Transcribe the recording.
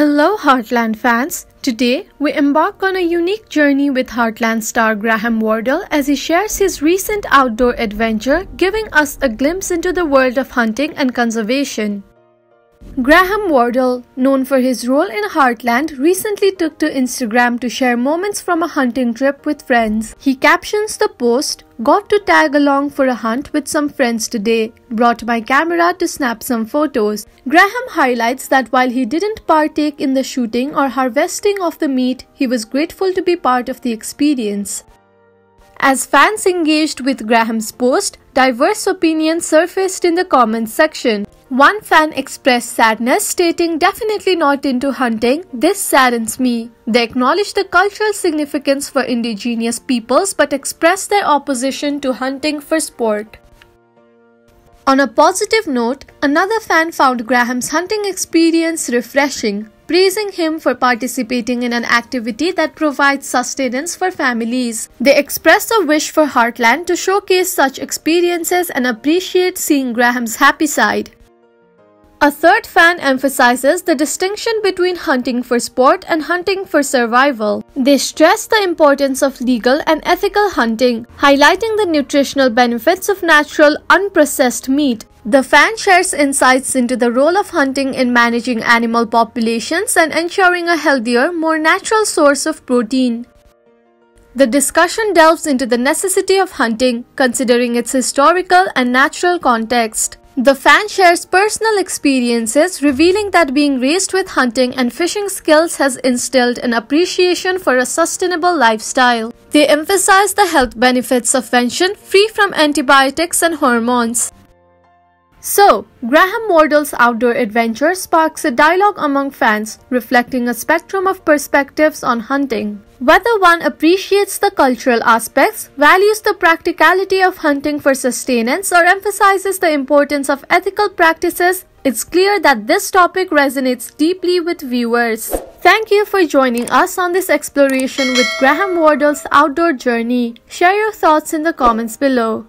Hello, Heartland fans. Today, we embark on a unique journey with Heartland star Graham Wardle as he shares his recent outdoor adventure, giving us a glimpse into the world of hunting and conservation. Graham Wardle, known for his role in Heartland, recently took to Instagram to share moments from a hunting trip with friends. He captions the post, Got to tag along for a hunt with some friends today. Brought my camera to snap some photos. Graham highlights that while he didn't partake in the shooting or harvesting of the meat, he was grateful to be part of the experience. As fans engaged with Graham's post, diverse opinions surfaced in the comments section. One fan expressed sadness, stating, Definitely not into hunting, this saddens me. They acknowledge the cultural significance for indigenous peoples but express their opposition to hunting for sport. On a positive note, another fan found Graham's hunting experience refreshing, praising him for participating in an activity that provides sustenance for families. They expressed a wish for Heartland to showcase such experiences and appreciate seeing Graham's happy side. A third fan emphasizes the distinction between hunting for sport and hunting for survival. They stress the importance of legal and ethical hunting, highlighting the nutritional benefits of natural, unprocessed meat. The fan shares insights into the role of hunting in managing animal populations and ensuring a healthier, more natural source of protein. The discussion delves into the necessity of hunting, considering its historical and natural context. The fan shares personal experiences, revealing that being raised with hunting and fishing skills has instilled an appreciation for a sustainable lifestyle. They emphasize the health benefits of venison free from antibiotics and hormones. So, Graham Wardle's outdoor adventure sparks a dialogue among fans, reflecting a spectrum of perspectives on hunting. Whether one appreciates the cultural aspects, values the practicality of hunting for sustenance, or emphasizes the importance of ethical practices, it's clear that this topic resonates deeply with viewers. Thank you for joining us on this exploration with Graham Wardle's outdoor journey. Share your thoughts in the comments below.